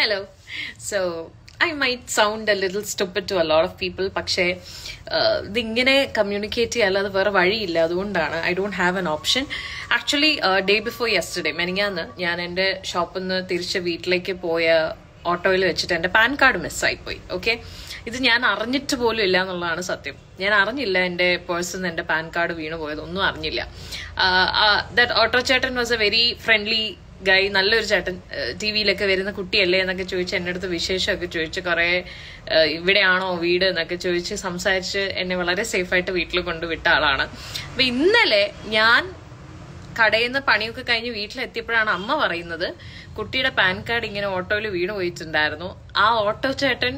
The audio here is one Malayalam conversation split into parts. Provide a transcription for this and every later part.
Hello. So I might sound a little stupid to a lot of people പക്ഷേ uh, ഇതിങ്ങനെ കമ്മ്യൂണിക്കേറ്റ് ചെയ്യാല്ലാതെ വേറെ വഴിയില്ല. അതുകൊണ്ടാണ് I don't have an option actually day before yesterday മെനിങ്ങാന്ന് ഞാൻ എന്റെ ഷോപ്പിൽ നിന്ന് തിരിച്ച് വീട്ടിലേക്ക് പോയ ഓട്ടോയിൽ വെച്ചിട്ട് എന്റെ പാൻ കാർഡ് മിസ്സായിപ്പോയി ഓക്കെ ഇത് ഞാൻ അറിഞ്ഞിട്ട് പോലും ഇല്ല എന്നുള്ളതാണ് സത്യം. ഞാൻ അറിഞ്ഞില്ല എന്റെ പേഴ്സിൽ എന്റെ പാൻ കാർഡ് വീണു പോയത്. ഒന്നും അറിഞ്ഞില്ല. ദാറ്റ് ഓട്ടോ ചേട്ടൻ was a very friendly guy നല്ലൊരു ചേട്ടൻ ടി വിയിലൊക്കെ വരുന്ന കുട്ടിയല്ലേ എന്നൊക്കെ ചോദിച്ച് എന്റെ അടുത്ത് വിശേഷമൊക്കെ ചോദിച്ച് കുറേ ഇവിടെയാണോ വീട് എന്നൊക്കെ ചോദിച്ച് സംസാരിച്ച് എന്നെ വളരെ സേഫായിട്ട് വീട്ടിൽ കൊണ്ടുവിട്ട ആളാണ്. അപ്പൊ ഇന്നലെ ഞാൻ കടയിൽ നിന്ന് പണിയൊക്കെ കഴിഞ്ഞ് വീട്ടിലെത്തിയപ്പോഴാണ് അമ്മ പറയുന്നത് കുട്ടിയുടെ പാൻ കാർഡ് ഇങ്ങനെ ഓട്ടോയിൽ വീണ് പോയിട്ടുണ്ടായിരുന്നു. ആ ഓട്ടോ ചേട്ടൻ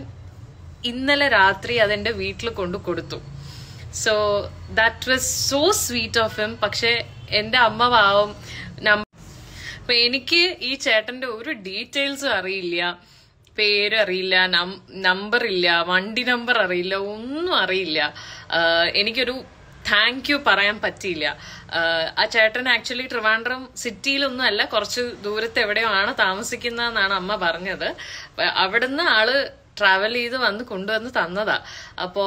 ഇന്നലെ രാത്രി അതെന്റെ വീട്ടിൽ കൊണ്ടു കൊടുത്തു. So that was so sweet of him പക്ഷെ എന്റെ അമ്മ പാവം അപ്പൊ എനിക്ക് ഈ ചേട്ടന്റെ ഒരു ഡീറ്റെയിൽസും അറിയില്ല പേര് അറിയില്ല നമ്പർ ഇല്ല വണ്ടി നമ്പർ അറിയില്ല ഒന്നും അറിയില്ല. എനിക്കൊരു താങ്ക് യു പറയാൻ പറ്റിയില്ല. ആ ചേട്ടൻ ആക്ച്വലി ട്രിവാൻഡ്രം സിറ്റിയിലൊന്നും അല്ല കുറച്ച് ദൂരത്ത് എവിടെയോ ആണ് താമസിക്കുന്നതെന്നാണ് അമ്മ പറഞ്ഞത്. അവിടുന്ന് ആൾ ട്രാവൽ ചെയ്ത് വന്ന് കൊണ്ടുവന്ന് തന്നതാ. അപ്പോ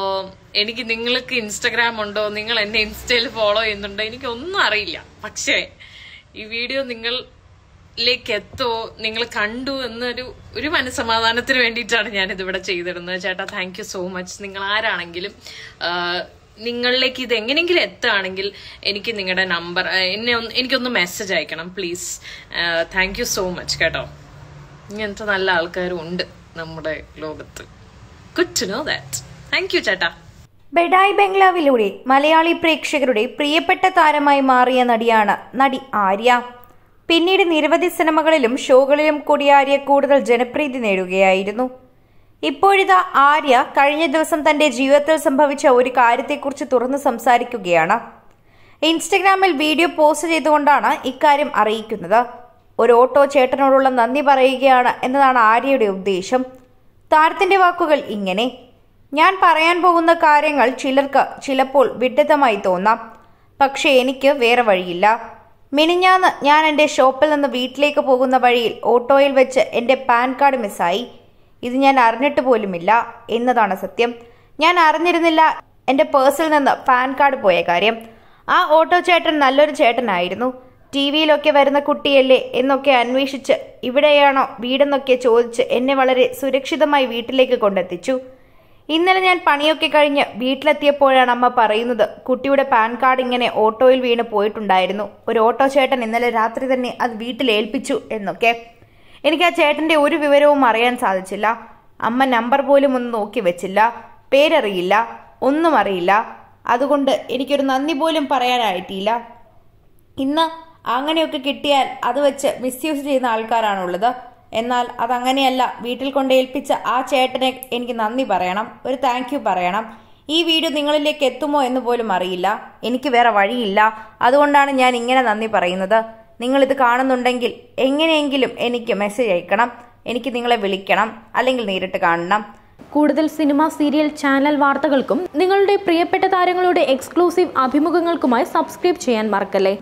എനിക്ക് നിങ്ങൾക്ക് ഇൻസ്റ്റഗ്രാം ഉണ്ടോ? നിങ്ങൾ എന്നെ ഇൻസ്റ്റയിൽ ഫോളോ ചെയ്യുന്നുണ്ടോ? എനിക്കൊന്നും അറിയില്ല. പക്ഷേ ഈ വീഡിയോ നിങ്ങളിലേക്ക് എത്തോ നിങ്ങൾ കണ്ടു എന്നൊരു ഒരു മനസ്സമാധാനത്തിന് വേണ്ടിയിട്ടാണ് ഞാൻ ഇതിവിടെ ചെയ്തിരുന്നത് ചേട്ടാ താങ്ക് യു സോ മച്ച് നിങ്ങൾ ആരാണെങ്കിലും നിങ്ങളിലേക്ക് ഇത് എങ്ങനെയെങ്കിലും എത്തുകയാണെങ്കിൽ എനിക്ക് നിങ്ങളുടെ നമ്പർ എന്നെ ഒന്ന് എനിക്കൊന്ന് മെസ്സേജ് അയക്കണം please thank you so much കേട്ടോ. ഇങ്ങനത്തെ നല്ല ആൾക്കാരും ഉണ്ട് നമ്മുടെ ലോകത്ത്. Good to know that thank you ചേട്ടാ. ബെഡായ് ബംഗ്ലാവിലൂടെ മലയാളി പ്രേക്ഷകരുടെ പ്രിയപ്പെട്ട താരമായി മാറിയ നടിയാണ് നടി ആര്യ. പിന്നീട് നിരവധി സിനിമകളിലും ഷോകളിലും കൂടി ആര്യ കൂടുതൽ ജനപ്രീതി നേടുകയായിരുന്നു. ഇപ്പോഴിതാ ആര്യ കഴിഞ്ഞ ദിവസം തന്റെ ജീവിതത്തിൽ സംഭവിച്ച ഒരു കാര്യത്തെക്കുറിച്ച് തുറന്നു സംസാരിക്കുകയാണ്. ഇൻസ്റ്റഗ്രാമിൽ വീഡിയോ പോസ്റ്റ് ചെയ്തുകൊണ്ടാണ് ഇക്കാര്യം അറിയിക്കുന്നത്. ഒരു ഓട്ടോ ചേട്ടനോടുള്ള നന്ദി പറയുകയാണ് എന്നതാണ് ആര്യയുടെ ഉദ്ദേശം. താരത്തിന്റെ വാക്കുകൾ ഇങ്ങനെ ഞാൻ പറയാൻ പോകുന്ന കാര്യങ്ങൾ ചിലർക്ക് ചിലപ്പോൾ വിഡ്ഢിതമായി തോന്നാം. പക്ഷേ എനിക്ക് വേറെ വഴിയില്ല. മിനിഞ്ഞാന്ന് ഞാൻ എന്റെ ഷോപ്പിൽ നിന്ന് വീട്ടിലേക്ക് പോകുന്ന വഴിയിൽ ഓട്ടോയിൽ വെച്ച് എന്റെ പാൻ കാർഡ് മിസ്സായി. ഇത് ഞാൻ അറിഞ്ഞിട്ട് പോലുമില്ല എന്നതാണ് സത്യം. ഞാൻ അറിഞ്ഞിരുന്നില്ല എന്റെ പേഴ്സിൽ നിന്ന് പാൻ കാർഡ് പോയ കാര്യം. ആ ഓട്ടോ ചേട്ടൻ നല്ലൊരു ചേട്ടനായിരുന്നു. ടി വിയിലൊക്കെ വരുന്ന കുട്ടിയല്ലേ എന്നൊക്കെ അന്വേഷിച്ച് ഇവിടെയാണോ വീടെന്നൊക്കെ ചോദിച്ച് എന്നെ വളരെ സുരക്ഷിതമായി വീട്ടിലേക്ക് കൊണ്ടെത്തിച്ചു. ഇന്നലെ ഞാൻ പണിയൊക്കെ കഴിഞ്ഞ് വീട്ടിലെത്തിയപ്പോഴാണ് അമ്മ പറയുന്നത് കുട്ടിയുടെ പാൻ കാർഡ് ഇങ്ങനെ ഓട്ടോയിൽ വീണ് പോയിട്ടുണ്ടായിരുന്നു. ഒരു ഓട്ടോ ചേട്ടൻ ഇന്നലെ രാത്രി തന്നെ അത് വീട്ടിൽ ഏൽപ്പിച്ചു എന്നൊക്കെ. എനിക്ക് ആ ചേട്ടന്റെ ഒരു വിവരവും അറിയാൻ സാധിച്ചില്ല. അമ്മ നമ്പർ പോലും ഒന്ന് നോക്കി വെച്ചില്ല. പേരറിയില്ല. ഒന്നും അറിയില്ല. അതുകൊണ്ട് എനിക്കൊരു നന്ദി പോലും പറയാനായിട്ടില്ല. ഇന്ന് അങ്ങനെയൊക്കെ കിട്ടിയാൽ അത് വെച്ച് മിസ്യൂസ് ചെയ്യുന്ന ആൾക്കാരാണുള്ളത്. എന്നാൽ അതങ്ങനെയല്ല വീട്ടിൽ കൊണ്ട് ഏൽപ്പിച്ച ആ ചേട്ടനെ എനിക്ക് നന്ദി പറയണം ഒരു താങ്ക് പറയണം. ഈ വീഡിയോ നിങ്ങളിലേക്ക് എത്തുമോ എന്ന് പോലും അറിയില്ല. എനിക്ക് വേറെ വഴിയില്ല. അതുകൊണ്ടാണ് ഞാൻ ഇങ്ങനെ നന്ദി പറയുന്നത്. നിങ്ങളിത് കാണുന്നുണ്ടെങ്കിൽ എങ്ങനെയെങ്കിലും എനിക്ക് മെസ്സേജ് അയക്കണം. എനിക്ക് നിങ്ങളെ വിളിക്കണം. അല്ലെങ്കിൽ നേരിട്ട് കാണണം. കൂടുതൽ സിനിമ സീരിയൽ ചാനൽ വാർത്തകൾക്കും നിങ്ങളുടെ പ്രിയപ്പെട്ട താരങ്ങളുടെ എക്സ്ക്ലൂസീവ് അഭിമുഖങ്ങൾക്കുമായി സബ്സ്ക്രൈബ് ചെയ്യാൻ മറക്കല്ലേ?